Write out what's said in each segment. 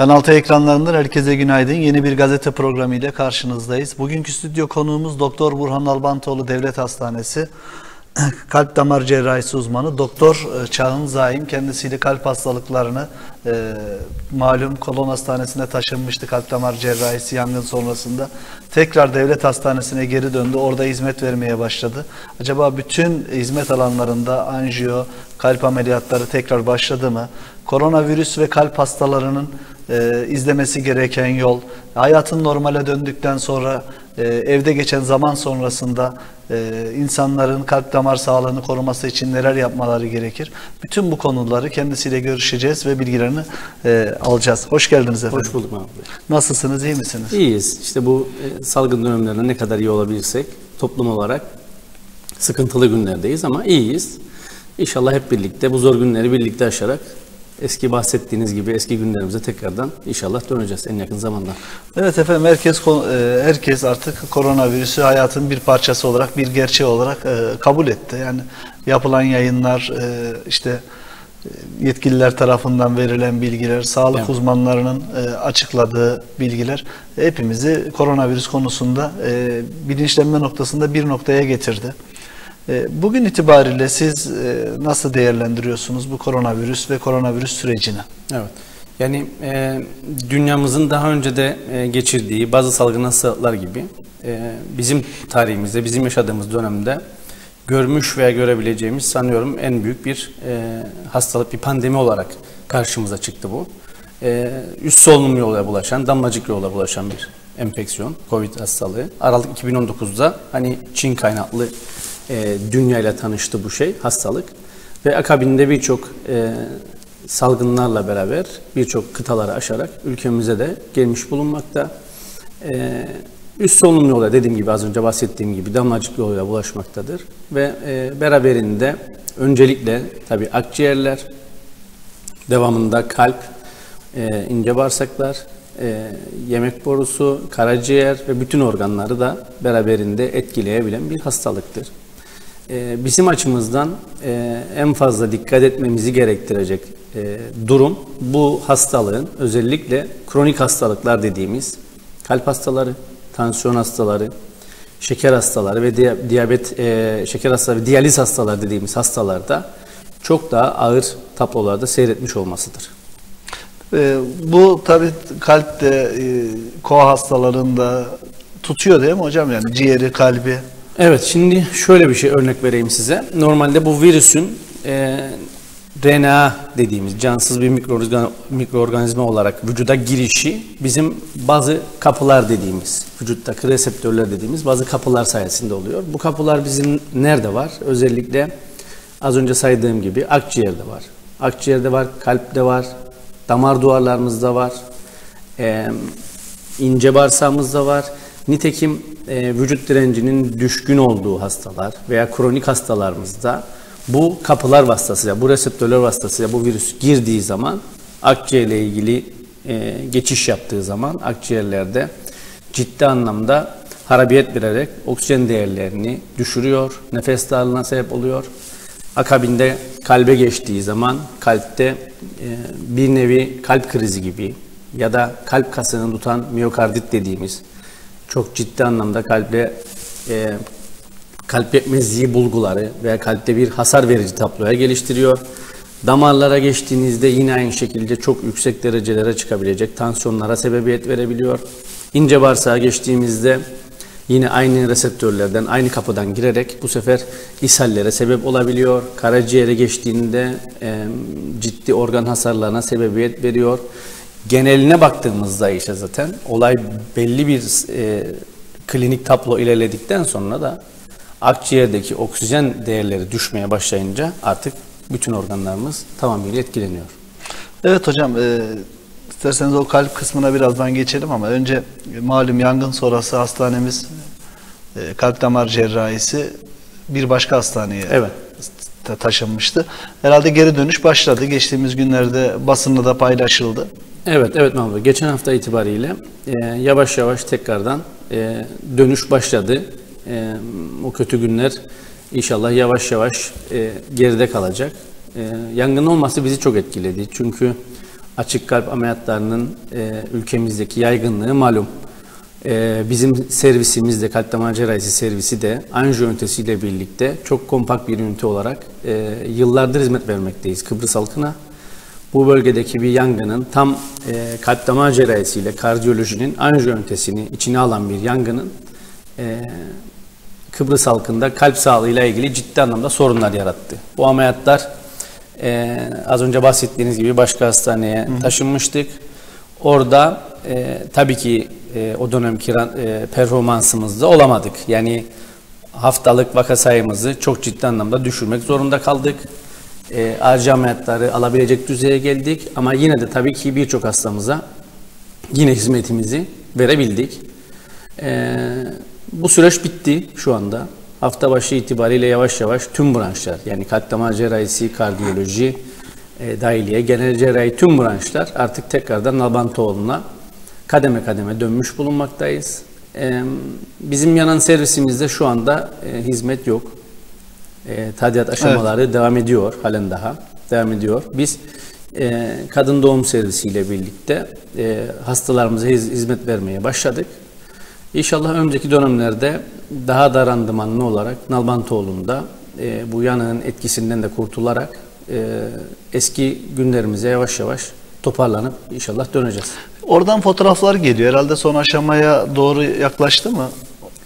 Kanal T ekranlarından herkese günaydın. Yeni bir gazete programı ile karşınızdayız. Bugünkü stüdyo konuğumuz Doktor Burhan Albantoğlu Devlet Hastanesi kalp damar cerrahisi uzmanı Doktor e, Çağın Zaim kendisiyle kalp hastalıklarını e, malum kolon hastanesine taşınmıştı kalp damar cerrahisi yangın sonrasında. Tekrar devlet hastanesine geri döndü. Orada hizmet vermeye başladı. Acaba bütün hizmet alanlarında anjiyo, kalp ameliyatları tekrar başladı mı? Koronavirüs ve kalp hastalarının e, izlemesi gereken yol, hayatın normale döndükten sonra e, evde geçen zaman sonrasında e, insanların kalp damar sağlığını koruması için neler yapmaları gerekir? Bütün bu konuları kendisiyle görüşeceğiz ve bilgilerini e, alacağız. Hoş geldiniz efendim. Hoş bulduk Bey. Nasılsınız, iyi misiniz? İyiyiz. İşte bu e, salgın dönemlerinde ne kadar iyi olabilirsek toplum olarak sıkıntılı günlerdeyiz ama iyiyiz. İnşallah hep birlikte bu zor günleri birlikte aşarak eski bahsettiğiniz gibi eski günlerimize tekrardan inşallah döneceğiz en yakın zamanda. Evet efendim herkes e, herkes artık koronavirüsü hayatın bir parçası olarak bir gerçeği olarak e, kabul etti. Yani yapılan yayınlar e, işte yetkililer tarafından verilen bilgiler, sağlık evet. uzmanlarının açıkladığı bilgiler hepimizi koronavirüs konusunda bilinçlenme noktasında bir noktaya getirdi. E, bugün itibariyle siz e, nasıl değerlendiriyorsunuz bu koronavirüs ve koronavirüs sürecini? Evet. Yani e, dünyamızın daha önce de e, geçirdiği bazı salgın hastalıklar gibi e, bizim tarihimizde, bizim yaşadığımız dönemde görmüş veya görebileceğimiz sanıyorum en büyük bir e, hastalık, bir pandemi olarak karşımıza çıktı bu. E, üst solunum yoluyla bulaşan, damlacık yoluyla bulaşan bir enfeksiyon, Covid hastalığı. Aralık 2019'da hani Çin kaynaklı e, dünyayla tanıştı bu şey, hastalık. Ve akabinde birçok e, salgınlarla beraber birçok kıtaları aşarak ülkemize de gelmiş bulunmakta. E, üst solunum yolu dediğim gibi az önce bahsettiğim gibi damlacık yoluyla bulaşmaktadır. Ve e, beraberinde öncelikle tabi akciğerler, devamında kalp, e, ince bağırsaklar, e, yemek borusu, karaciğer ve bütün organları da beraberinde etkileyebilen bir hastalıktır. E, bizim açımızdan e, en fazla dikkat etmemizi gerektirecek e, durum bu hastalığın özellikle kronik hastalıklar dediğimiz kalp hastaları, tansiyon hastaları, şeker hastaları ve diyabet, e, şeker hastaları ve diyaliz hastaları dediğimiz hastalarda çok daha ağır tablolarda seyretmiş olmasıdır. E, bu tabi kalpte, e, koa hastalarında tutuyor değil mi hocam? Yani ciğeri, kalbi. Evet, şimdi şöyle bir şey örnek vereyim size. Normalde bu virüsün e, RNA dediğimiz cansız bir mikroorganizma, olarak vücuda girişi bizim bazı kapılar dediğimiz, vücuttaki reseptörler dediğimiz bazı kapılar sayesinde oluyor. Bu kapılar bizim nerede var? Özellikle az önce saydığım gibi akciğerde var. Akciğerde var, kalpte var, damar duvarlarımızda var, e, ince bağırsağımızda var. Nitekim e, vücut direncinin düşkün olduğu hastalar veya kronik hastalarımızda bu kapılar vasıtasıyla, bu reseptörler vasıtasıyla bu virüs girdiği zaman akciğerle ilgili e, geçiş yaptığı zaman akciğerlerde ciddi anlamda harabiyet vererek oksijen değerlerini düşürüyor, nefes darlığına sebep oluyor. Akabinde kalbe geçtiği zaman kalpte e, bir nevi kalp krizi gibi ya da kalp kasını tutan miyokardit dediğimiz çok ciddi anlamda kalple e, kalp yetmezliği bulguları veya kalpte bir hasar verici tabloya geliştiriyor. Damarlara geçtiğinizde yine aynı şekilde çok yüksek derecelere çıkabilecek tansiyonlara sebebiyet verebiliyor. İnce bağırsağa geçtiğimizde yine aynı reseptörlerden, aynı kapıdan girerek bu sefer ishallere sebep olabiliyor. Karaciğere geçtiğinde e, ciddi organ hasarlarına sebebiyet veriyor geneline baktığımızda işte zaten olay belli bir e, klinik tablo ilerledikten sonra da akciğerdeki oksijen değerleri düşmeye başlayınca artık bütün organlarımız tamamıyla etkileniyor. Evet hocam, e, isterseniz o kalp kısmına birazdan geçelim ama önce malum yangın sonrası hastanemiz e, kalp damar cerrahisi bir başka hastaneye evet. Taşınmıştı. Herhalde geri dönüş başladı. Geçtiğimiz günlerde basında da paylaşıldı. Evet, evet Mahmut Geçen hafta itibariyle e, yavaş yavaş tekrardan e, dönüş başladı. E, o kötü günler inşallah yavaş yavaş e, geride kalacak. E, yangın olması bizi çok etkiledi. Çünkü açık kalp ameliyatlarının e, ülkemizdeki yaygınlığı malum. E, bizim servisimizde, kalp damar cerrahisi servisi de anjiyo ünitesiyle birlikte çok kompakt bir ünite olarak e, yıllardır hizmet vermekteyiz Kıbrıs halkına. Bu bölgedeki bir yangının tam e, kalp damar cerrahisiyle kardiyolojinin anjiyo ünitesini içine alan bir yangının e, Kıbrıs halkında kalp sağlığıyla ilgili ciddi anlamda sorunlar yarattı. Bu ameliyatlar az önce bahsettiğiniz gibi başka hastaneye taşınmıştık. Orada e, tabii ki e, o dönemki e, performansımızda olamadık. Yani haftalık vaka sayımızı çok ciddi anlamda düşürmek zorunda kaldık. E, acil ameliyatları alabilecek düzeye geldik ama yine de tabii ki birçok hastamıza yine hizmetimizi verebildik. E, bu süreç bitti şu anda. Hafta başı itibariyle yavaş yavaş tüm branşlar yani kalp damar cerrahisi, kardiyoloji, e, dahiliye, genel cerrahi tüm branşlar artık tekrardan Nalbantoğlu'na kademe kademe dönmüş bulunmaktayız. E, bizim yanan servisimizde şu anda e, hizmet yok. E, tadilat aşamaları evet. devam ediyor halen daha. Devam ediyor. Biz e, kadın doğum servisiyle birlikte e, hastalarımıza hiz, hizmet vermeye başladık. İnşallah önümüzdeki dönemlerde daha da randımanlı olarak Nalbantoğlu'nda e, bu yanığın etkisinden de kurtularak eski günlerimize yavaş yavaş toparlanıp inşallah döneceğiz. Oradan fotoğraflar geliyor. Herhalde son aşamaya doğru yaklaştı mı?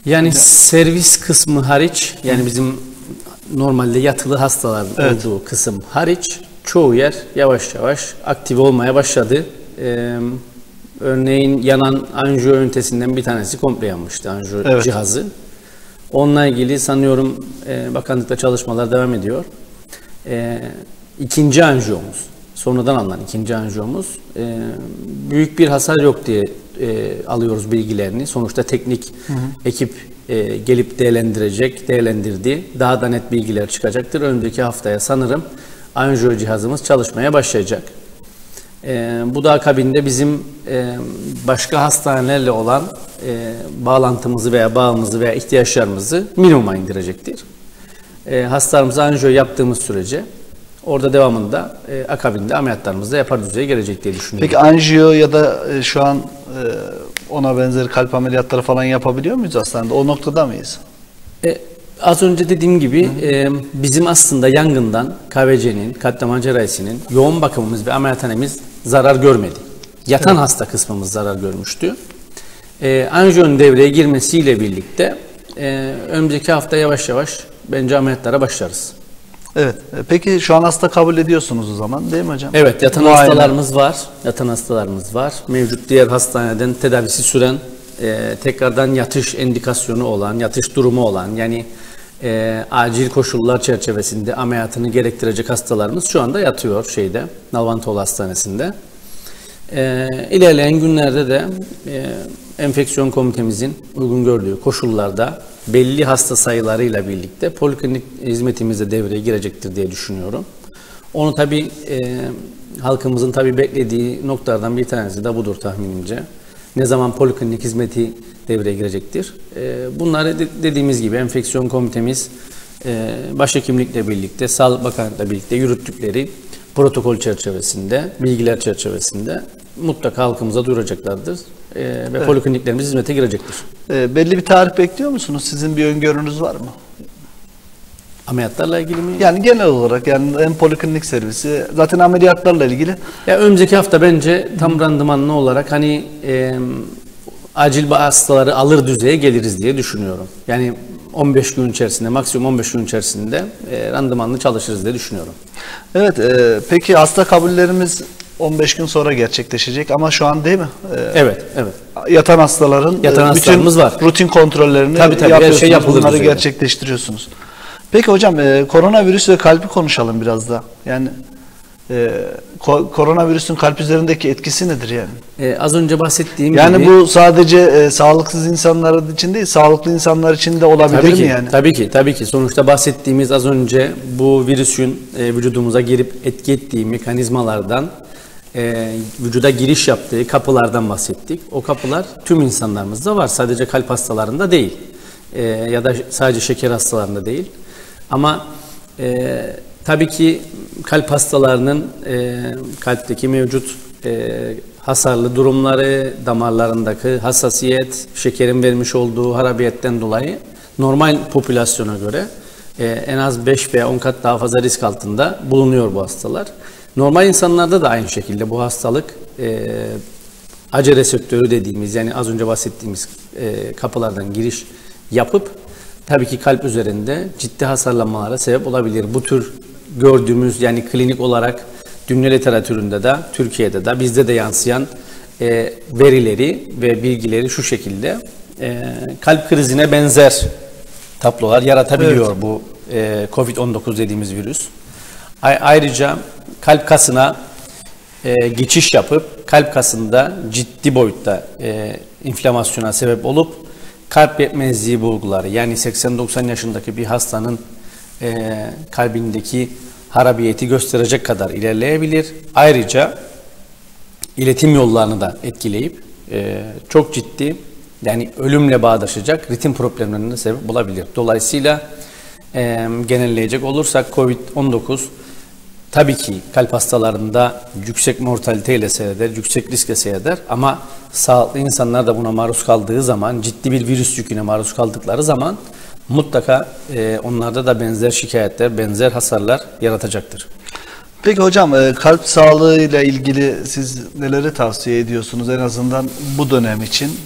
Yani servis kısmı hariç yani bizim normalde yatılı hastaların evet. olduğu kısım hariç çoğu yer yavaş yavaş aktif olmaya başladı. Ee, Örneğin yanan anjiyo ünitesinden bir tanesi komple yanmıştı anjiyo evet. cihazı. Onunla ilgili sanıyorum e, bakanlıkta çalışmalar devam ediyor. E, ikinci anjiyomuz, sonradan alınan ikinci anjiyomuz e, büyük bir hasar yok diye e, alıyoruz bilgilerini. Sonuçta teknik hı hı. ekip e, gelip değerlendirecek, değerlendirdi. Daha da net bilgiler çıkacaktır. Önceki haftaya sanırım anjiyo cihazımız çalışmaya başlayacak. E, bu da akabinde bizim e, başka hastanelerle olan e, bağlantımızı veya bağımızı veya ihtiyaçlarımızı minimuma indirecektir. E, hastalarımıza anjiyo yaptığımız sürece orada devamında e, akabinde ameliyatlarımızı da yapar düzeye gelecek diye düşünüyorum. Peki anjiyo ya da e, şu an e, ona benzer kalp ameliyatları falan yapabiliyor muyuz hastanede? O noktada mıyız? E, Az önce dediğim gibi e, bizim aslında yangından KVC'nin, kalp damar cerrahisinin yoğun bakımımız ve ameliyathanemiz zarar görmedi. Yatan evet. hasta kısmımız zarar görmüştü. E, anjiyon devreye girmesiyle birlikte e, önümüzdeki hafta yavaş yavaş bence ameliyatlara başlarız. Evet. E, peki şu an hasta kabul ediyorsunuz o zaman değil mi hocam? Evet. Yatan Muayene. hastalarımız var. Yatan hastalarımız var. Mevcut diğer hastaneden tedavisi süren e, tekrardan yatış endikasyonu olan, yatış durumu olan yani e, acil koşullar çerçevesinde ameliyatını gerektirecek hastalarımız şu anda yatıyor şeyde Nalbantoğlu Hastanesi'nde. E, ilerleyen günlerde de e, enfeksiyon komitemizin uygun gördüğü koşullarda belli hasta sayılarıyla birlikte poliklinik hizmetimiz de devreye girecektir diye düşünüyorum. Onu tabi e, halkımızın tabi beklediği noktalardan bir tanesi de budur tahminimce. Ne zaman poliklinik hizmeti devreye girecektir. Ee, bunları dediğimiz gibi enfeksiyon komitemiz e, başhekimlikle birlikte, Sağlık Bakanlıkla birlikte yürüttükleri protokol çerçevesinde, bilgiler çerçevesinde mutlaka halkımıza duyuracaklardır. Ee, ve evet. polikliniklerimiz hizmete girecektir. E, belli bir tarih bekliyor musunuz? Sizin bir öngörünüz var mı? Ameliyatlarla ilgili mi? Yani genel olarak yani en poliklinik servisi zaten ameliyatlarla ilgili. Ya önümüzdeki hafta bence tam randımanlı olarak hani e, acil hastaları alır düzeye geliriz diye düşünüyorum. Yani 15 gün içerisinde, maksimum 15 gün içerisinde e, randımanlı çalışırız diye düşünüyorum. Evet, e, peki hasta kabullerimiz 15 gün sonra gerçekleşecek ama şu an değil mi? E, evet, evet. Yatan hastaların Yatan e, bütün var. rutin kontrollerini tabii, tabii, yapıyorsunuz, şey bunları gerçekleştiriyorsunuz. Peki hocam, e, koronavirüs ve kalbi konuşalım biraz da. Yani e, ko- koronavirüsün kalp üzerindeki etkisi nedir yani? Ee, az önce bahsettiğim yani gibi. Yani bu sadece e, sağlıksız insanlar için değil, sağlıklı insanlar için de olabilir tabii mi ki, yani? Tabii ki, tabii ki. Sonuçta bahsettiğimiz az önce bu virüsün e, vücudumuza girip etki ettiği mekanizmalardan e, vücuda giriş yaptığı kapılardan bahsettik. O kapılar tüm insanlarımızda var. Sadece kalp hastalarında değil. E, ya da sadece şeker hastalarında değil. Ama e, Tabii ki kalp hastalarının e, kalpteki mevcut e, hasarlı durumları, damarlarındaki hassasiyet, şekerin vermiş olduğu harabiyetten dolayı normal popülasyona göre e, en az 5 veya 10 kat daha fazla risk altında bulunuyor bu hastalar. Normal insanlarda da aynı şekilde bu hastalık e, acı reseptörü dediğimiz yani az önce bahsettiğimiz e, kapılardan giriş yapıp tabii ki kalp üzerinde ciddi hasarlanmalara sebep olabilir. Bu tür gördüğümüz yani klinik olarak dünya literatüründe de Türkiye'de de bizde de yansıyan e, verileri ve bilgileri şu şekilde e, kalp krizine benzer tablolar yaratabiliyor Evet. bu e, COVID-19 dediğimiz virüs. Ay- ayrıca kalp kasına e, geçiş yapıp kalp kasında ciddi boyutta e, inflamasyona sebep olup kalp yetmezliği bulguları yani 80-90 yaşındaki bir hastanın e, kalbindeki harabiyeti gösterecek kadar ilerleyebilir. Ayrıca iletim yollarını da etkileyip e, çok ciddi yani ölümle bağdaşacak ritim problemlerine sebep olabilir. Dolayısıyla e, genelleyecek olursak COVID-19 tabii ki kalp hastalarında yüksek mortaliteyle seyreder, yüksek riskle seyreder ama sağlıklı insanlar da buna maruz kaldığı zaman, ciddi bir virüs yüküne maruz kaldıkları zaman mutlaka e, onlarda da benzer şikayetler, benzer hasarlar yaratacaktır. Peki hocam e, kalp sağlığı ile ilgili siz neleri tavsiye ediyorsunuz en azından bu dönem için?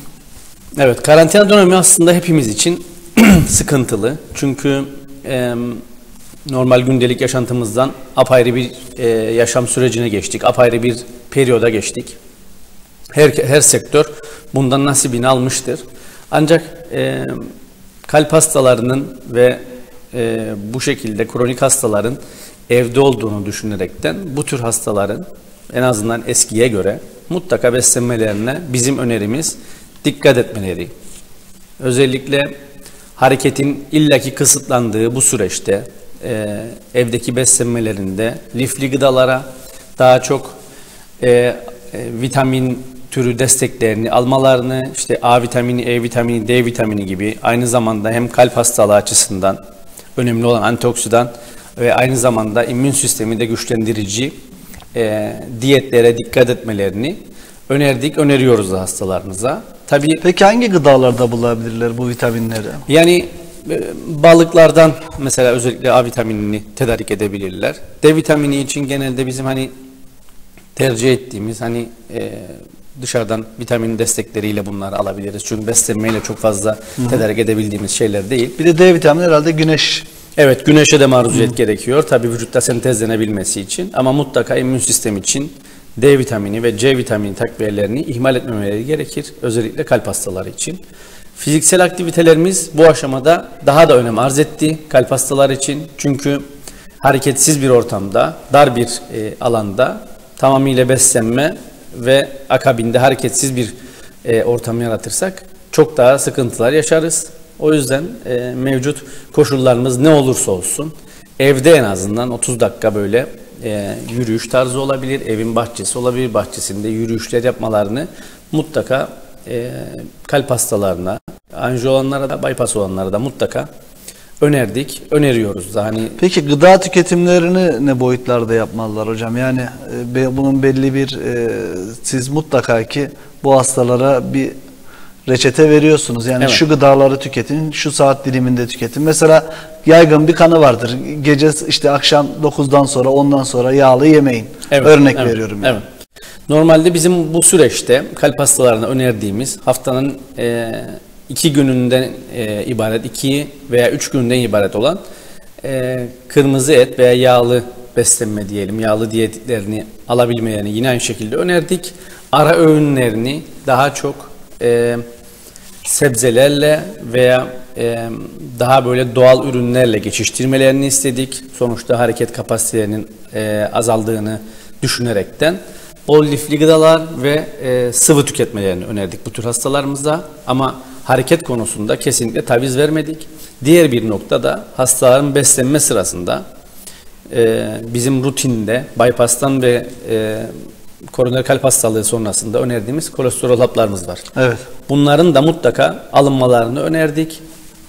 Evet, karantina dönemi aslında hepimiz için sıkıntılı. Çünkü e, normal gündelik yaşantımızdan apayrı bir e, yaşam sürecine geçtik, apayrı bir periyoda geçtik. Her, her sektör bundan nasibini almıştır. Ancak e, kalp hastalarının ve e, bu şekilde kronik hastaların evde olduğunu düşünerekten bu tür hastaların en azından eskiye göre mutlaka beslenmelerine bizim önerimiz dikkat etmeleri. Özellikle hareketin illaki kısıtlandığı bu süreçte e, evdeki beslenmelerinde lifli gıdalara daha çok e, e, vitamin türü desteklerini almalarını, işte A vitamini, E vitamini, D vitamini gibi aynı zamanda hem kalp hastalığı açısından önemli olan antioksidan ve aynı zamanda immün sistemi de güçlendirici e, diyetlere dikkat etmelerini önerdik, öneriyoruz da hastalarımıza. Tabii Peki hangi gıdalarda bulabilirler bu vitaminleri? yani e, balıklardan mesela özellikle A vitaminini tedarik edebilirler. D vitamini için genelde bizim hani tercih ettiğimiz hani e, dışarıdan vitamin destekleriyle bunları alabiliriz. Çünkü beslenmeyle çok fazla tedarik edebildiğimiz şeyler değil. Bir de D vitamini herhalde güneş. Evet güneşe de maruziyet gerekiyor. Tabii vücutta sentezlenebilmesi için ama mutlaka immün sistem için D vitamini ve C vitamini takviyelerini ihmal etmemeleri gerekir. Özellikle kalp hastaları için. Fiziksel aktivitelerimiz bu aşamada daha da önem arz etti kalp hastaları için. Çünkü hareketsiz bir ortamda, dar bir e, alanda tamamıyla beslenme ve akabinde hareketsiz bir e, ortam yaratırsak çok daha sıkıntılar yaşarız. O yüzden e, mevcut koşullarımız ne olursa olsun evde en azından 30 dakika böyle e, yürüyüş tarzı olabilir, evin bahçesi olabilir, bahçesinde yürüyüşler yapmalarını mutlaka e, kalp hastalarına, anjiyo olanlara da, bypass olanlara da mutlaka önerdik, öneriyoruz hani Peki gıda tüketimlerini ne boyutlarda yapmalılar hocam? Yani e, bunun belli bir e, siz mutlaka ki bu hastalara bir reçete veriyorsunuz. Yani Evet. şu gıdaları tüketin, şu saat diliminde tüketin. Mesela yaygın bir kanı vardır. Gece işte akşam 9'dan sonra 10'dan sonra yağlı yemeyin. Evet, Örnek evet, veriyorum. yani. Evet. Normalde bizim bu süreçte kalp hastalarına önerdiğimiz haftanın e, iki gününden e, ibaret, iki veya üç günden ibaret olan e, kırmızı et veya yağlı beslenme diyelim, yağlı diyetlerini alabilmelerini yine aynı şekilde önerdik. Ara öğünlerini daha çok e, sebzelerle veya e, daha böyle doğal ürünlerle geçiştirmelerini istedik. Sonuçta hareket kapasitelerinin e, azaldığını düşünerekten bol lifli gıdalar ve e, sıvı tüketmelerini önerdik bu tür hastalarımızda. Ama hareket konusunda kesinlikle taviz vermedik. Diğer bir nokta da hastaların beslenme sırasında e, bizim rutinde bypass'tan ve e, koroner kalp hastalığı sonrasında önerdiğimiz kolesterol haplarımız var. Evet. Bunların da mutlaka alınmalarını önerdik.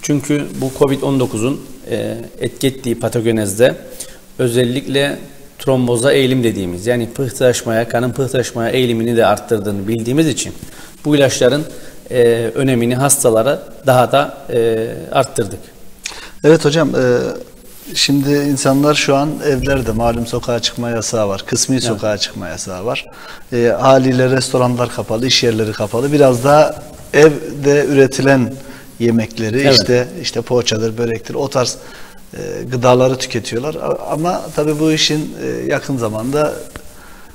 Çünkü bu COVID-19'un e, etki ettiği patogenezde özellikle tromboza eğilim dediğimiz yani pıhtılaşmaya, kanın pıhtılaşmaya eğilimini de arttırdığını bildiğimiz için bu ilaçların e, önemini hastalara daha da e, arttırdık. Evet hocam, e, şimdi insanlar şu an evlerde malum sokağa çıkma yasağı var. Kısmi evet. sokağa çıkma yasağı var. E, haliyle restoranlar kapalı, iş yerleri kapalı. Biraz daha evde üretilen yemekleri evet. işte işte poğaçadır, börektir o tarz e, gıdaları tüketiyorlar. Ama tabii bu işin e, yakın zamanda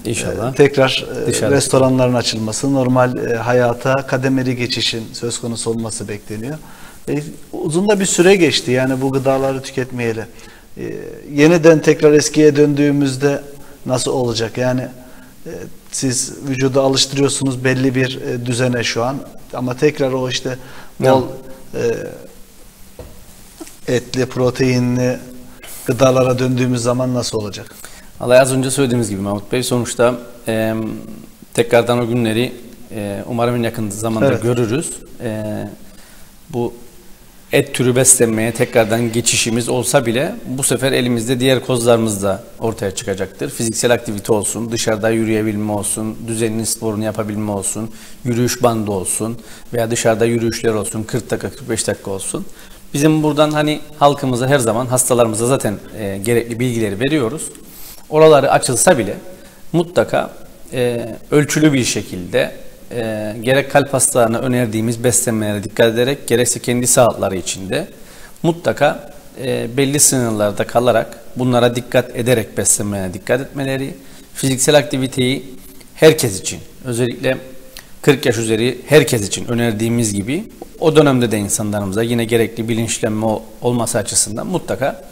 İnşallah. E, tekrar e, Dışarı restoranların açılması, normal e, hayata kademeli geçişin söz konusu olması bekleniyor. E, uzun da bir süre geçti yani bu gıdaları tüketmeyeli. E, yeniden tekrar eskiye döndüğümüzde nasıl olacak? Yani e, siz vücuda alıştırıyorsunuz belli bir e, düzene şu an ama tekrar o işte bol e, etli, proteinli gıdalara döndüğümüz zaman nasıl olacak? Allah az önce söylediğimiz gibi Mahmut Bey sonuçta e, tekrardan o günleri e, umarım en yakın zamanda evet. görürüz. E, bu et türü beslenmeye tekrardan geçişimiz olsa bile bu sefer elimizde diğer kozlarımız da ortaya çıkacaktır. Fiziksel aktivite olsun, dışarıda yürüyebilme olsun, düzenli sporunu yapabilme olsun, yürüyüş bandı olsun veya dışarıda yürüyüşler olsun, 40 dakika 45 dakika olsun. Bizim buradan hani halkımıza her zaman hastalarımıza zaten e, gerekli bilgileri veriyoruz. Oraları açılsa bile mutlaka e, ölçülü bir şekilde e, gerek kalp hastalarına önerdiğimiz beslenmelere dikkat ederek gerekse kendi sağlıkları içinde mutlaka e, belli sınırlarda kalarak bunlara dikkat ederek beslenmeye dikkat etmeleri, fiziksel aktiviteyi herkes için özellikle 40 yaş üzeri herkes için önerdiğimiz gibi o dönemde de insanlarımıza yine gerekli bilinçlenme olması açısından mutlaka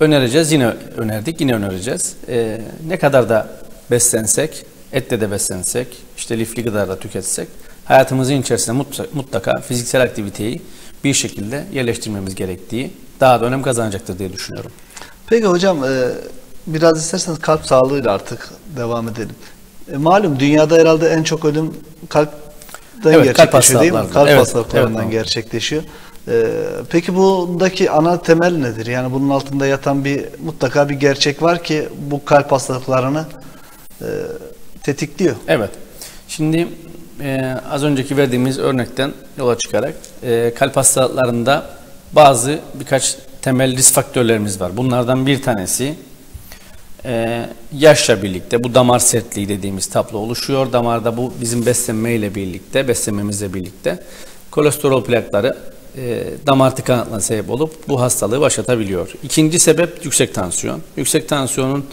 önereceğiz. Yine önerdik, yine önereceğiz. Ee, ne kadar da beslensek, etle de beslensek, işte lifli gıda da tüketsek hayatımızın içerisinde mutlaka fiziksel aktiviteyi bir şekilde yerleştirmemiz gerektiği daha da önem kazanacaktır diye düşünüyorum. Peki hocam e, biraz isterseniz kalp sağlığıyla artık devam edelim. E, malum dünyada herhalde en çok ölüm kalpten evet, gerçekleşiyor değil mi? Kalp evet, hastalıklarından evet, gerçekleşiyor. Ee, peki bundaki ana temel nedir? Yani bunun altında yatan bir mutlaka bir gerçek var ki bu kalp hastalıklarını e, tetikliyor. Evet. Şimdi e, az önceki verdiğimiz örnekten yola çıkarak e, kalp hastalıklarında bazı birkaç temel risk faktörlerimiz var. Bunlardan bir tanesi e, yaşla birlikte bu damar sertliği dediğimiz tablo oluşuyor. Damarda bu bizim beslenmeyle birlikte, beslenmemizle birlikte kolesterol plakları e, damar tıkanıklığına sebep olup bu hastalığı başlatabiliyor. İkinci sebep yüksek tansiyon. Yüksek tansiyonun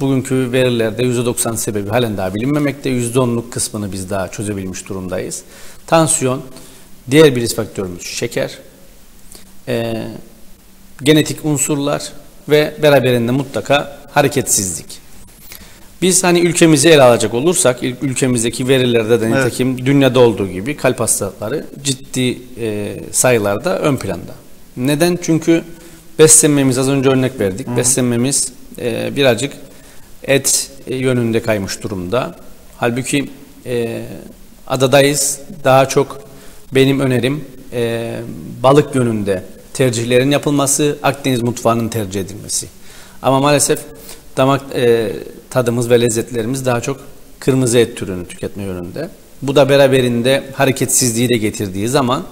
bugünkü verilerde %90 sebebi halen daha bilinmemekte. %10'luk kısmını biz daha çözebilmiş durumdayız. Tansiyon, diğer bir risk faktörümüz şeker, e, genetik unsurlar ve beraberinde mutlaka hareketsizlik. Biz hani ülkemizi ele alacak olursak ülkemizdeki verilerde de nitekim evet. dünyada olduğu gibi kalp hastalıkları ciddi e, sayılarda ön planda. Neden? Çünkü beslenmemiz az önce örnek verdik. Hı. Beslenmemiz e, birazcık et yönünde kaymış durumda. Halbuki e, adadayız. Daha çok benim önerim e, balık yönünde tercihlerin yapılması, Akdeniz mutfağının tercih edilmesi. Ama maalesef damak e, tadımız ve lezzetlerimiz daha çok kırmızı et türünü tüketme yönünde. Bu da beraberinde hareketsizliği de getirdiği zaman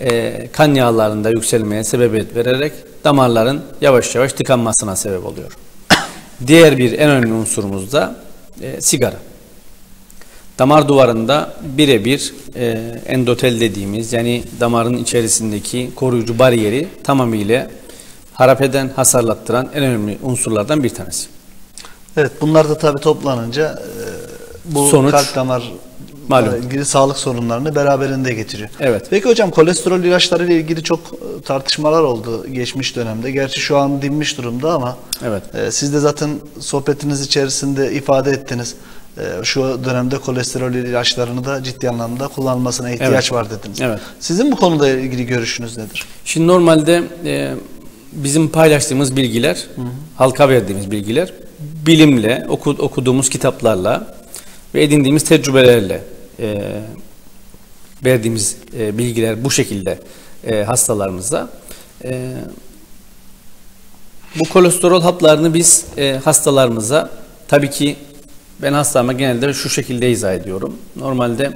e, kan yağlarında yükselmeye sebebiyet vererek damarların yavaş yavaş tıkanmasına sebep oluyor. Diğer bir en önemli unsurumuz da e, sigara. Damar duvarında birebir e, endotel dediğimiz yani damarın içerisindeki koruyucu bariyeri tamamıyla harap eden, hasarlattıran en önemli unsurlardan bir tanesi. Evet bunlar da tabii toplanınca e, bu Sonuç, kalp damar Malum. ilgili sağlık sorunlarını beraberinde getiriyor. Evet. Peki hocam kolesterol ilaçları ile ilgili çok e, tartışmalar oldu geçmiş dönemde. Gerçi şu an dinmiş durumda ama evet. e, siz de zaten sohbetiniz içerisinde ifade ettiniz. E, şu dönemde kolesterol ilaçlarını da ciddi anlamda kullanılmasına ihtiyaç evet. var dediniz. Evet. Sizin bu konuda ilgili görüşünüz nedir? Şimdi normalde e, bizim paylaştığımız bilgiler, hı hı. halka verdiğimiz bilgiler bilimle, oku, okuduğumuz kitaplarla ve edindiğimiz tecrübelerle e, verdiğimiz e, bilgiler bu şekilde e, hastalarımıza. E, Bu kolesterol haplarını biz e, hastalarımıza tabii ki ben hastalarıma genelde şu şekilde izah ediyorum. Normalde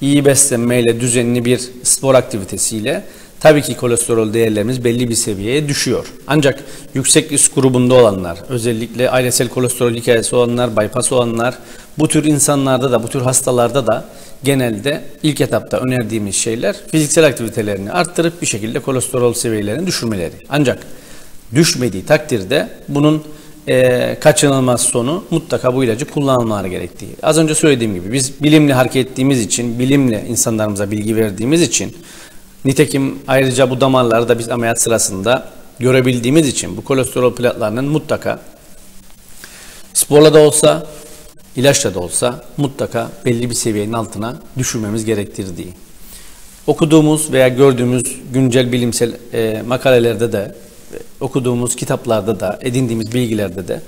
iyi beslenmeyle, düzenli bir spor aktivitesiyle tabii ki kolesterol değerlerimiz belli bir seviyeye düşüyor. Ancak yüksek risk grubunda olanlar, özellikle ailesel kolesterol hikayesi olanlar, bypass olanlar, bu tür insanlarda da, bu tür hastalarda da genelde ilk etapta önerdiğimiz şeyler fiziksel aktivitelerini arttırıp bir şekilde kolesterol seviyelerini düşürmeleri. Ancak düşmediği takdirde bunun e, kaçınılmaz sonu mutlaka bu ilacı kullanmaları gerektiği. Az önce söylediğim gibi biz bilimle hareket ettiğimiz için, bilimle insanlarımıza bilgi verdiğimiz için nitekim ayrıca bu damarları da biz ameliyat sırasında görebildiğimiz için bu kolesterol platlarının mutlaka sporla da olsa, ilaçla da olsa mutlaka belli bir seviyenin altına düşürmemiz gerektirdiği. Okuduğumuz veya gördüğümüz güncel bilimsel e, makalelerde de okuduğumuz kitaplarda da edindiğimiz bilgilerde de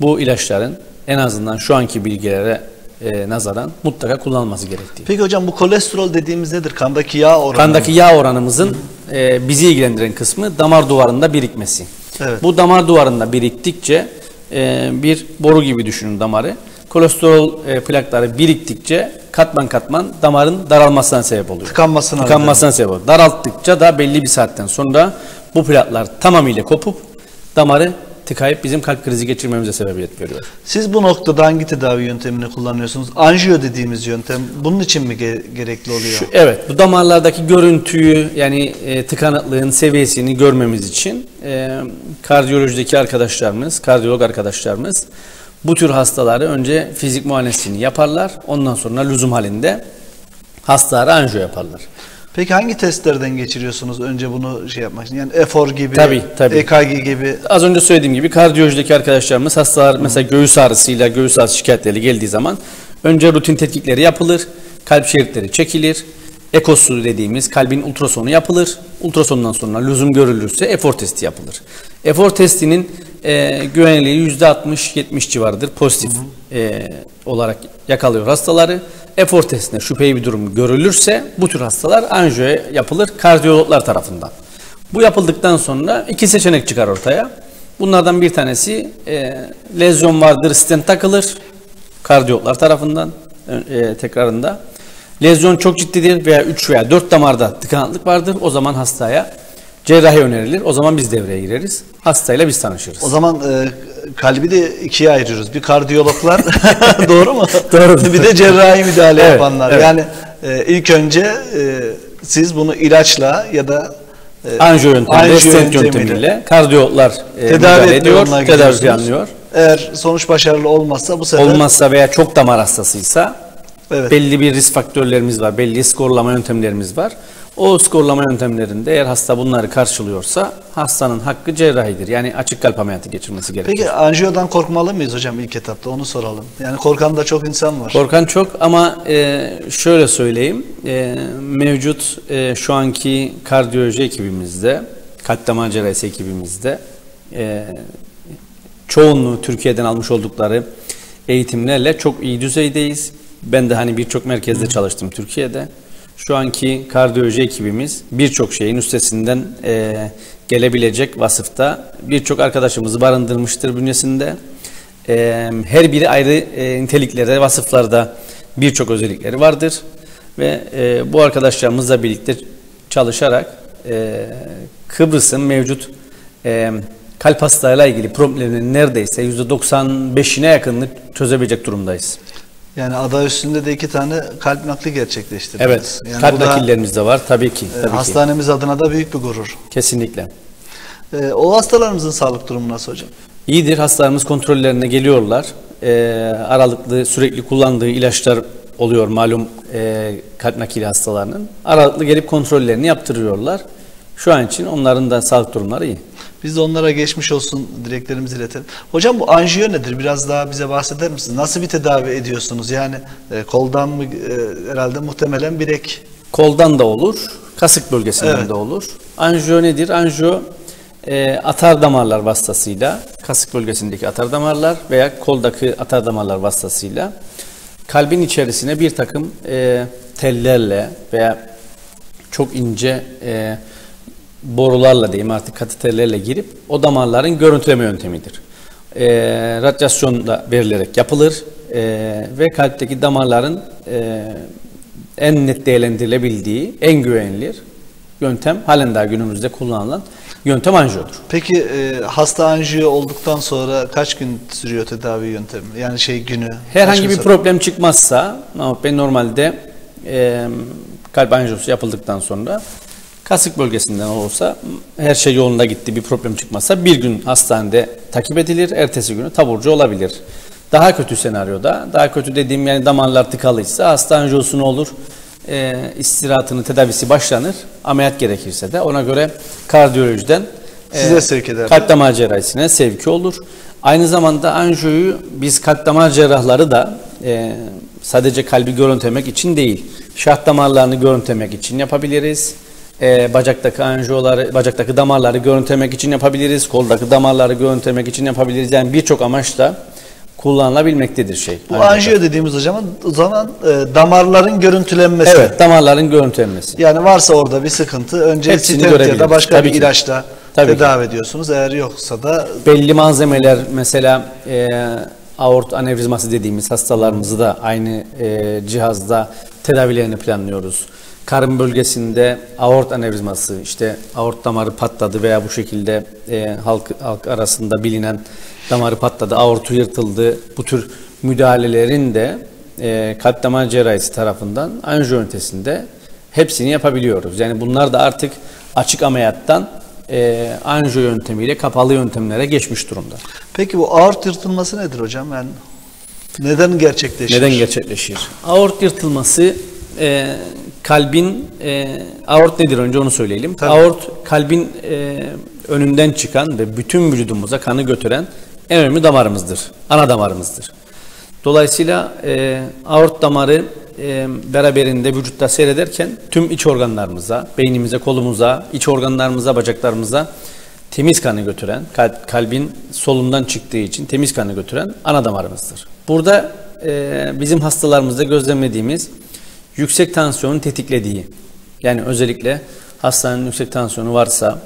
bu ilaçların en azından şu anki bilgilere e, nazaran mutlaka kullanılması gerektiği. Peki hocam bu kolesterol dediğimiz nedir? Kandaki yağ oranı. Kandaki yağ oranımızın e, bizi ilgilendiren kısmı damar duvarında birikmesi. Evet. Bu damar duvarında biriktikçe e, bir boru gibi düşünün damarı. Kolesterol e, plakları biriktikçe katman katman damarın daralmasına sebep oluyor. Tıkanmasına Tıkanmasına sebep oluyor. Daralttıkça da belli bir saatten sonra bu plaklar tamamıyla kopup damarı tıkayıp bizim kalp krizi geçirmemize sebebiyet veriyor. Siz bu noktada hangi tedavi yöntemini kullanıyorsunuz? Anjiyo dediğimiz yöntem bunun için mi ge- gerekli oluyor? Şu, evet, bu damarlardaki görüntüyü yani e, tıkanıklığın seviyesini görmemiz için e, kardiyolojideki arkadaşlarımız, kardiyolog arkadaşlarımız bu tür hastaları önce fizik muayenesini yaparlar. Ondan sonra lüzum halinde hastalara anjiyo yaparlar. Peki hangi testlerden geçiriyorsunuz önce bunu şey yapmak için? Yani efor gibi, Tabii, tabii. EKG gibi. Az önce söylediğim gibi kardiyolojideki arkadaşlarımız hastalar mesela göğüs ağrısıyla göğüs ağrısı şikayetleri geldiği zaman önce rutin tetkikleri yapılır. Kalp şeritleri çekilir. Ekosu dediğimiz kalbin ultrasonu yapılır. Ultrasondan sonra lüzum görülürse efor testi yapılır. Efor testinin e, güvenliği %60-70 civarıdır. Pozitif e, olarak yakalıyor hastaları. Efor testinde şüpheli bir durum görülürse bu tür hastalar anjiyo yapılır kardiyologlar tarafından. Bu yapıldıktan sonra iki seçenek çıkar ortaya. Bunlardan bir tanesi e, lezyon vardır, stent takılır kardiyologlar tarafından e, tekrarında. Lezyon çok ciddidir veya 3 veya 4 damarda tıkanıklık vardır. O zaman hastaya cerrahi önerilir. O zaman biz devreye gireriz. Hastayla biz tanışırız. O zaman e, kalbi de ikiye ayırıyoruz. Bir kardiyologlar, doğru mu? Doğru. Bir de cerrahi müdahale Evet, yapanlar. evet. Yani e, ilk önce e, siz bunu ilaçla ya da e, Anjiyo yöntemiyle, stent yöntemiyle kardiyologlar e, tedavi ediyor, tedavi planlıyor. Eğer sonuç başarılı olmazsa bu sefer Olmazsa veya çok damar hastasıysa Evet. belli bir risk faktörlerimiz var, belli skorlama yöntemlerimiz var. O skorlama yöntemlerinde eğer hasta bunları karşılıyorsa hastanın hakkı cerrahidir. Yani açık kalp ameliyatı geçirmesi gerekir. Peki anjiyodan korkmalı mıyız hocam ilk etapta onu soralım. Yani korkan da çok insan var. Korkan çok ama e, şöyle söyleyeyim. E, mevcut e, şu anki kardiyoloji ekibimizde, kalp damar cerrahisi ekibimizde e, çoğunluğu Türkiye'den almış oldukları eğitimlerle çok iyi düzeydeyiz. Ben de hani birçok merkezde çalıştım Türkiye'de. Şu anki kardiyoloji ekibimiz birçok şeyin üstesinden e, gelebilecek vasıfta birçok arkadaşımızı barındırmıştır bünyesinde. E, her biri ayrı e, niteliklerde, vasıflarda birçok özellikleri vardır. Ve e, bu arkadaşlarımızla birlikte çalışarak e, Kıbrıs'ın mevcut e, kalp hastalarıyla ilgili problemlerin neredeyse %95'ine yakınını çözebilecek durumdayız. Yani aday üstünde de iki tane kalp nakli gerçekleştirdiniz. Evet, Yani kalp nakillerimiz de var tabii ki. e, Tabii ki. hastanemiz adına da büyük bir gurur. Kesinlikle. E, o hastalarımızın sağlık durumu nasıl hocam? İyidir. Hastalarımız kontrollerine geliyorlar. Ee, aralıklı sürekli kullandığı ilaçlar oluyor malum e, kalp nakili hastalarının. Aralıklı gelip kontrollerini yaptırıyorlar. Şu an için onların da sağlık durumları iyi. Biz de onlara geçmiş olsun dileklerimizi iletelim. Hocam bu anjiyo nedir? Biraz daha bize bahseder misiniz? Nasıl bir tedavi ediyorsunuz? Yani e, koldan mı? E, herhalde muhtemelen bilek. Koldan da olur, kasık bölgesinden Evet. de olur. Anjiyo nedir? Anjiyo e, atar damarlar vasıtasıyla, kasık bölgesindeki atar damarlar veya koldaki atar damarlar vasıtasıyla kalbin içerisine bir takım e, tellerle veya çok ince e, borularla diyeyim artık kateterlerle girip o damarların görüntüleme yöntemidir. E, radyasyon da verilerek yapılır e, ve kalpteki damarların e, en net değerlendirilebildiği, en güvenilir yöntem halen daha günümüzde kullanılan yöntem anjiyodur. Peki e, hasta anjiyo olduktan sonra kaç gün sürüyor tedavi yöntemi? Yani şey günü? Herhangi bir sonra? problem çıkmazsa Mahmut Bey normalde e, kalp anjiyosu yapıldıktan sonra kasık bölgesinden olursa her şey yolunda gitti bir problem çıkmazsa bir gün hastanede takip edilir ertesi günü taburcu olabilir. Daha kötü senaryoda daha kötü dediğim yani damarlar tıkalıysa hasta anjiyosu ne olur? E, istirahatını tedavisi başlanır ameliyat gerekirse de ona göre kardiyolojiden Size sevk eder. Kalp damar cerrahisine sevki olur. Aynı zamanda anjiyoyu biz kalp damar cerrahları da e, sadece kalbi görüntülemek için değil, şah damarlarını görüntülemek için yapabiliriz. E, bacaktaki anjiyoları, bacaktaki damarları görüntülemek için yapabiliriz. Koldaki damarları görüntülemek için yapabiliriz. Yani birçok amaçla kullanılabilmektedir şey. Bu anjiyo. anjiyo dediğimiz o zaman e, damarların görüntülenmesi. Evet, damarların görüntülenmesi. Yani varsa orada bir sıkıntı önce stent ya da başka Tabii bir ki. ilaçla Tabii ki. tedavi ediyorsunuz. Eğer yoksa da belli malzemeler mesela e, aort anevrizması dediğimiz hastalarımızı da aynı e, cihazda tedavilerini planlıyoruz. Karın bölgesinde aort anevrizması işte aort damarı patladı veya bu şekilde e, halk, halk arasında bilinen damarı patladı, aortu yırtıldı. Bu tür müdahalelerin de e, kalp damar cerrahisi tarafından anjiyo ünitesinde hepsini yapabiliyoruz. Yani bunlar da artık açık ameliyattan e, anjiyo yöntemiyle kapalı yöntemlere geçmiş durumda. peki bu aort yırtılması nedir hocam? Yani neden gerçekleşir? Neden gerçekleşir? Aort yırtılması e, kalbin e, aort nedir önce onu söyleyelim. Tabii. Aort kalbin e, önünden çıkan ve bütün vücudumuza kanı götüren en önemli damarımızdır. Ana damarımızdır. Dolayısıyla e, aort damarı e, beraberinde vücutta seyrederken tüm iç organlarımıza, beynimize, kolumuza, iç organlarımıza, bacaklarımıza temiz kanı götüren, kalp, kalbin solundan çıktığı için temiz kanı götüren ana damarımızdır. Burada e, bizim hastalarımızda gözlemlediğimiz yüksek tansiyonun tetiklediği, yani özellikle hastanın yüksek tansiyonu varsa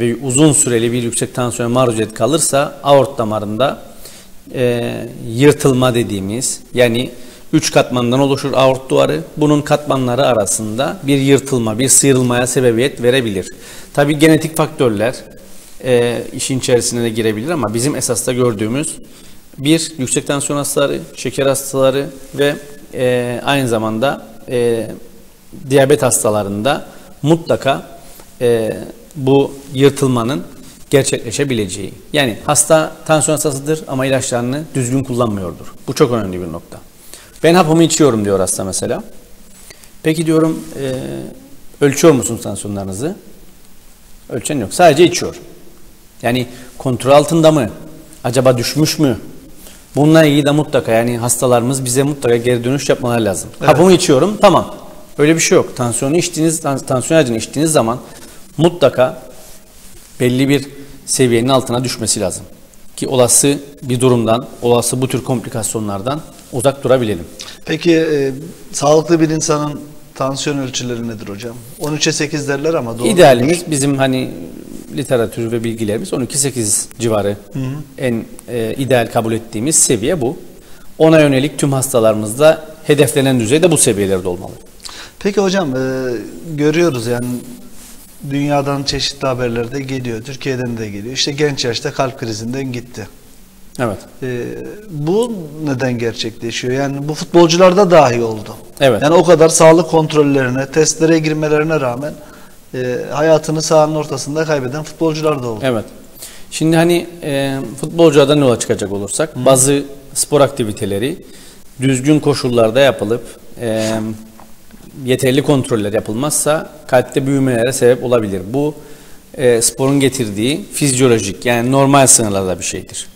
ve uzun süreli bir yüksek tansiyona maruziyet kalırsa aort damarında e, yırtılma dediğimiz yani üç katmandan oluşur aort duvarı. Bunun katmanları arasında bir yırtılma, bir sıyrılmaya sebebiyet verebilir. Tabi genetik faktörler e, işin içerisine de girebilir ama bizim esasda gördüğümüz bir yüksek tansiyon hastaları, şeker hastaları ve e, aynı zamanda e, diyabet hastalarında mutlaka e, bu yırtılmanın gerçekleşebileceği. Yani hasta tansiyon hastasıdır ama ilaçlarını düzgün kullanmıyordur. Bu çok önemli bir nokta. Ben hapımı içiyorum diyor hasta mesela. Peki diyorum e, ölçüyor musunuz tansiyonlarınızı? Ölçen yok. Sadece içiyor. Yani kontrol altında mı? Acaba düşmüş mü? Bununla ilgili de mutlaka yani hastalarımız bize mutlaka geri dönüş yapmaları lazım. Evet. Hapımı içiyorum tamam. Öyle bir şey yok. Tansiyonu içtiğiniz, tans- tansiyon ilacını içtiğiniz zaman mutlaka belli bir seviyenin altına düşmesi lazım. Ki olası bir durumdan, olası bu tür komplikasyonlardan uzak durabilelim. Peki e, sağlıklı bir insanın tansiyon ölçüleri nedir hocam? 13'e 8 derler ama doğru. İdealimiz bizim hani literatür ve bilgilerimiz 12-8 civarı en e, ideal kabul ettiğimiz seviye bu. Ona yönelik tüm hastalarımızda hedeflenen düzeyde bu seviyelerde olmalı. Peki hocam e, görüyoruz yani dünyadan çeşitli haberler de geliyor. Türkiye'den de geliyor. İşte genç yaşta kalp krizinden gitti. Evet. E, bu neden gerçekleşiyor? Yani bu futbolcularda dahi oldu. Evet. Yani o kadar sağlık kontrollerine, testlere girmelerine rağmen e, hayatını sahanın ortasında kaybeden futbolcular da oldu. Evet. Şimdi hani e, futbolculardan yola çıkacak olursak bazı spor aktiviteleri düzgün koşullarda yapılıp e, yeterli kontroller yapılmazsa kalpte büyümelere sebep olabilir. Bu e, sporun getirdiği fizyolojik yani normal sınırlarda bir şeydir.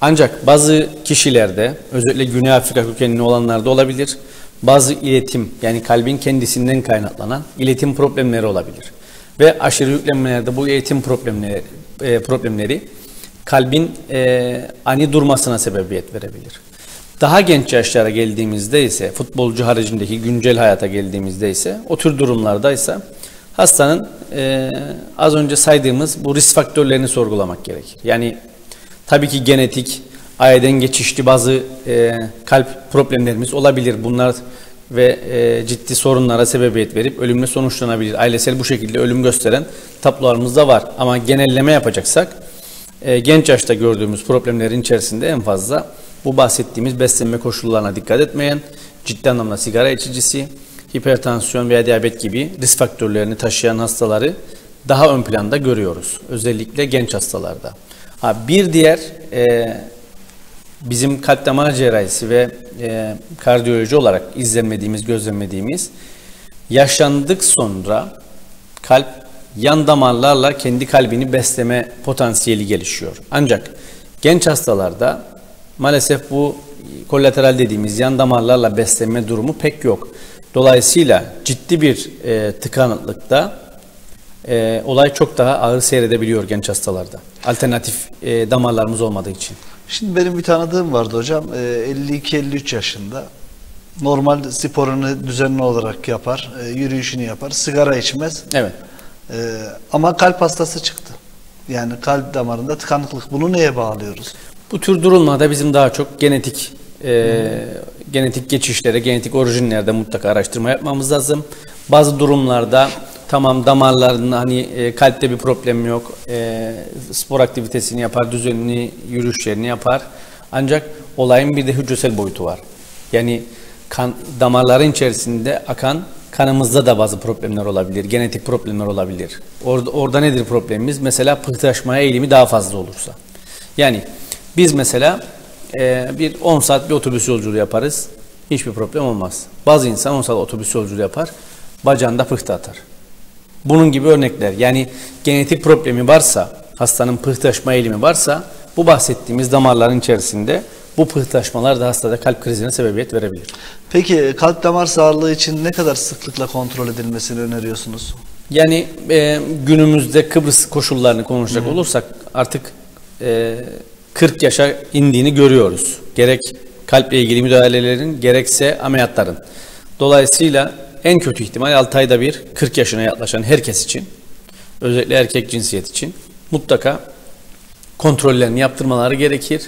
Ancak bazı kişilerde özellikle Güney Afrika kökenli olanlarda olabilir. Bazı iletim yani kalbin kendisinden kaynaklanan iletim problemleri olabilir. Ve aşırı yüklenmelerde bu iletim problemleri, e, problemleri kalbin e, ani durmasına sebebiyet verebilir. Daha genç yaşlara geldiğimizde ise futbolcu haricindeki güncel hayata geldiğimizde ise o tür durumlarda ise Hastanın e, az önce saydığımız bu risk faktörlerini sorgulamak gerekir. Yani tabii ki genetik, aileden geçişli bazı e, kalp problemlerimiz olabilir. Bunlar ve e, ciddi sorunlara sebebiyet verip ölümle sonuçlanabilir. Ailesel bu şekilde ölüm gösteren tablolarımız da var. Ama genelleme yapacaksak e, genç yaşta gördüğümüz problemlerin içerisinde en fazla bu bahsettiğimiz beslenme koşullarına dikkat etmeyen, ciddi anlamda sigara içicisi, hipertansiyon veya diyabet gibi risk faktörlerini taşıyan hastaları daha ön planda görüyoruz. Özellikle genç hastalarda. Ha, bir diğer e, bizim kalp damar cerrahisi ve e, kardiyoloji olarak izlemediğimiz, gözlemlediğimiz yaşlandık sonra kalp yan damarlarla kendi kalbini besleme potansiyeli gelişiyor. Ancak genç hastalarda maalesef bu kolateral dediğimiz yan damarlarla besleme durumu pek yok. Dolayısıyla ciddi bir e, tıkanıklıkta e, olay çok daha ağır seyredebiliyor genç hastalarda. Alternatif e, damarlarımız olmadığı için. Şimdi benim bir tanıdığım vardı hocam. E, 52-53 yaşında. Normal sporunu düzenli olarak yapar. e, Yürüyüşünü yapar. Sigara içmez. Evet. E, Ama kalp hastası çıktı. Yani kalp damarında tıkanıklık. Bunu neye bağlıyoruz? Bu tür durumlarda bizim daha çok genetik e, genetik geçişlere, genetik orijinlerde mutlaka araştırma yapmamız lazım. Bazı durumlarda tamam damarlarında hani e, kalpte bir problem yok, e, spor aktivitesini yapar, düzenli yürüyüşlerini yapar. Ancak olayın bir de hücresel boyutu var. Yani kan, damarların içerisinde akan kanımızda da bazı problemler olabilir, genetik problemler olabilir. Orada, orada nedir problemimiz? Mesela pıhtılaşmaya eğilimi daha fazla olursa. Yani biz mesela e, bir 10 saat bir otobüs yolculuğu yaparız. Hiçbir problem olmaz. Bazı insan 10 saat otobüs yolculuğu yapar. Bacağında pıhtı atar. Bunun gibi örnekler. Yani genetik problemi varsa, hastanın pıhtılaşma eğilimi varsa bu bahsettiğimiz damarların içerisinde bu pıhtılaşmalar da hastada kalp krizine sebebiyet verebilir. Peki kalp damar sağlığı için ne kadar sıklıkla kontrol edilmesini öneriyorsunuz? Yani e, günümüzde Kıbrıs koşullarını konuşacak olursak artık e, 40 yaşa indiğini görüyoruz. Gerek kalple ilgili müdahalelerin gerekse ameliyatların. Dolayısıyla en kötü ihtimal 6 ayda bir 40 yaşına yaklaşan herkes için özellikle erkek cinsiyet için mutlaka kontrollerini yaptırmaları gerekir.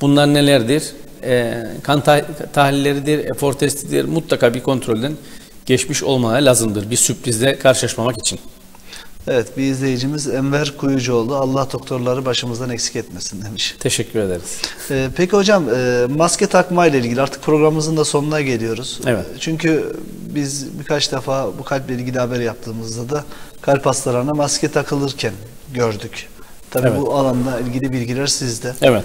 Bunlar nelerdir? E, kan tah- tahlilleridir, efor testidir. Mutlaka bir kontrolden geçmiş olmaları lazımdır. Bir sürprizle karşılaşmamak için. Evet bir izleyicimiz Enver Kuyucuoğlu Allah doktorları başımızdan eksik etmesin demiş. Teşekkür ederiz. Ee, peki hocam e, maske takma ile ilgili artık programımızın da sonuna geliyoruz. Evet. Çünkü biz birkaç defa bu kalple ilgili haber yaptığımızda da kalp hastalarına maske takılırken gördük. Tabii Evet. bu alanda ilgili bilgiler sizde. Evet.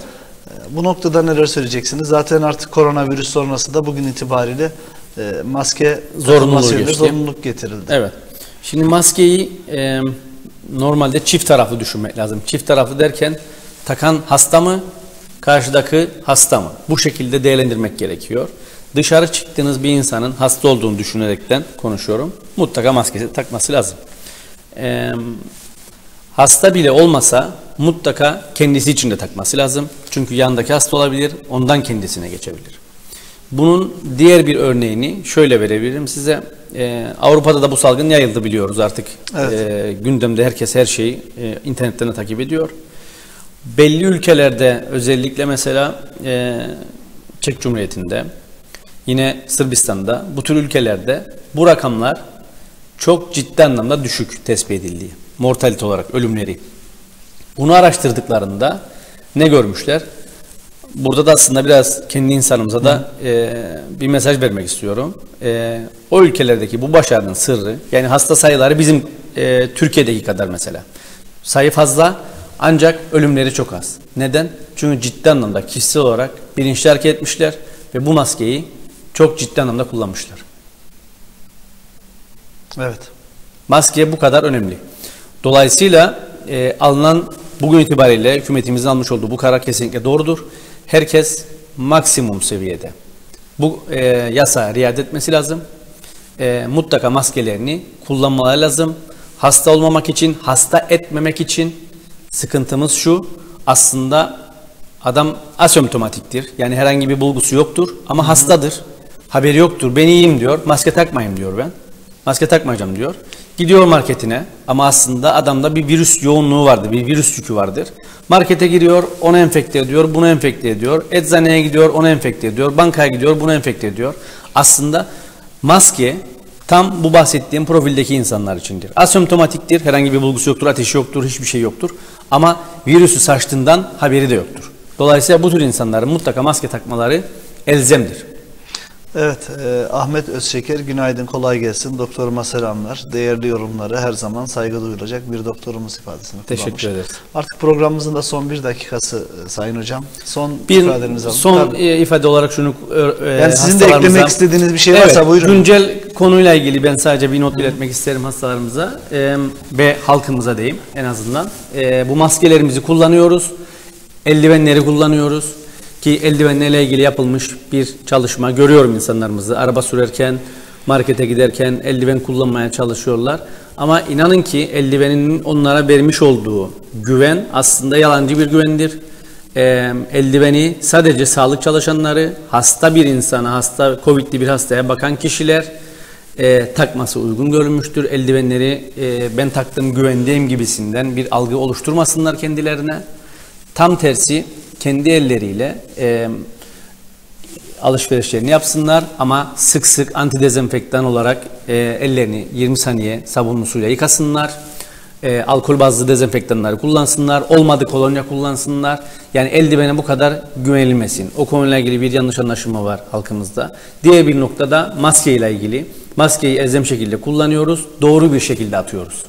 Ee, Bu noktada neler söyleyeceksiniz? Zaten artık koronavirüs sonrası da bugün itibariyle e, maske zorunluluk getirildi. Evet. Şimdi maskeyi e, normalde çift taraflı düşünmek lazım. Çift taraflı derken takan hasta mı, karşıdaki hasta mı? Bu şekilde değerlendirmek gerekiyor. Dışarı çıktığınız bir insanın hasta olduğunu düşünerekten konuşuyorum. Mutlaka maskesi takması lazım. E, hasta bile olmasa mutlaka kendisi için de takması lazım. Çünkü yandaki hasta olabilir, ondan kendisine geçebilir. Bunun diğer bir örneğini şöyle verebilirim size. Ee, Avrupa'da da bu salgın yayıldı biliyoruz artık. Evet. Ee, gündemde herkes her şeyi e, internetten takip ediyor. Belli ülkelerde özellikle mesela e, Çek Cumhuriyeti'nde yine Sırbistan'da bu tür ülkelerde bu rakamlar çok ciddi anlamda düşük tespit edildiği. Mortalite olarak ölümleri. Bunu araştırdıklarında ne görmüşler? Burada da aslında biraz kendi insanımıza da e, bir mesaj vermek istiyorum. E, o ülkelerdeki bu başarının sırrı, yani hasta sayıları bizim e, Türkiye'deki kadar mesela. Sayı fazla ancak ölümleri çok az. Neden? Çünkü ciddi anlamda kişisel olarak bilinçli hareket etmişler ve bu maskeyi çok ciddi anlamda kullanmışlar. Evet. Maske bu kadar önemli. Dolayısıyla e, alınan bugün itibariyle hükümetimizin almış olduğu bu karar kesinlikle doğrudur. Herkes maksimum seviyede bu e, yasa riayet etmesi lazım. E, mutlaka maskelerini kullanmaları lazım. Hasta olmamak için, hasta etmemek için sıkıntımız şu. Aslında adam asemptomatiktir. Yani herhangi bir bulgusu yoktur ama hastadır. Haberi yoktur. Ben iyiyim diyor. Maske takmayayım diyor ben. Maske takmayacağım diyor. Gidiyor marketine ama aslında adamda bir virüs yoğunluğu vardır, bir virüs yükü vardır. Markete giriyor, onu enfekte ediyor, bunu enfekte ediyor. Eczaneye gidiyor, onu enfekte ediyor. Bankaya gidiyor, bunu enfekte ediyor. Aslında maske tam bu bahsettiğim profildeki insanlar içindir. Asemptomatiktir, herhangi bir bulgusu yoktur, ateşi yoktur, hiçbir şey yoktur. Ama virüsü saçtığından haberi de yoktur. Dolayısıyla bu tür insanların mutlaka maske takmaları elzemdir. Evet, e, Ahmet Özşeker günaydın, kolay gelsin. Doktoruma selamlar. Değerli yorumları her zaman saygı duyulacak bir doktorumuz ifadesini Teşekkür kullanmış. ederiz. Artık programımızın da son bir dakikası e, Sayın Hocam. Son Bir ifadelerinizi alın. son Tabii. e, ifade olarak şunu e, Yani sizin de eklemek istediğiniz bir şey varsa evet, buyurun. Güncel konuyla ilgili ben sadece bir not iletmek isterim hastalarımıza e, ve halkımıza diyeyim en azından. E, bu maskelerimizi kullanıyoruz. Eldivenleri kullanıyoruz. Ki eldivenlerle ilgili yapılmış bir çalışma görüyorum insanlarımızı. Araba sürerken, markete giderken eldiven kullanmaya çalışıyorlar. Ama inanın ki eldivenin onlara vermiş olduğu güven aslında yalancı bir güvendir. Ee, eldiveni sadece sağlık çalışanları, hasta bir insana, hasta Covid'li bir hastaya bakan kişiler e, takması uygun görülmüştür. Eldivenleri e, ben taktım güvendiğim gibisinden bir algı oluşturmasınlar kendilerine. Tam tersi kendi elleriyle e, alışverişlerini yapsınlar ama sık sık antidezenfektan olarak e, ellerini 20 saniye sabunlu suyla yıkasınlar. E, alkol bazlı dezenfektanları kullansınlar. Olmadı kolonya kullansınlar. Yani eldivene bu kadar güvenilmesin. O konuyla ilgili bir yanlış anlaşılma var halkımızda. Diğer bir noktada maske ile ilgili. Maskeyi elzem şekilde kullanıyoruz. Doğru bir şekilde atıyoruz.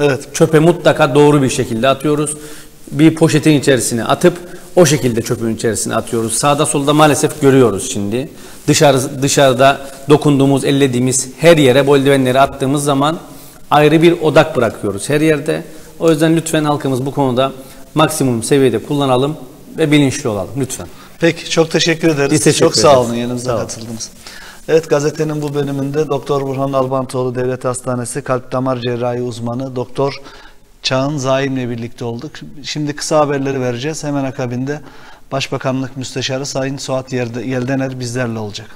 Evet, Çöpe mutlaka doğru bir şekilde atıyoruz. Bir poşetin içerisine atıp o şekilde çöpün içerisine atıyoruz. Sağda solda maalesef görüyoruz şimdi. Dışarı, dışarıda dokunduğumuz, ellediğimiz her yere bu eldivenleri attığımız zaman ayrı bir odak bırakıyoruz her yerde. O yüzden lütfen halkımız bu konuda maksimum seviyede kullanalım ve bilinçli olalım lütfen. Peki çok teşekkür ederiz. Biz teşekkür çok sağ olun yanımıza Sağ olun. katıldınız. Evet gazetenin bu bölümünde Doktor Burhan Albantoğlu Devlet Hastanesi Kalp Damar Cerrahi uzmanı Doktor Çağın Zaim'le birlikte olduk. Şimdi kısa haberleri vereceğiz. Hemen akabinde Başbakanlık Müsteşarı Sayın Suat Yeldener bizlerle olacak.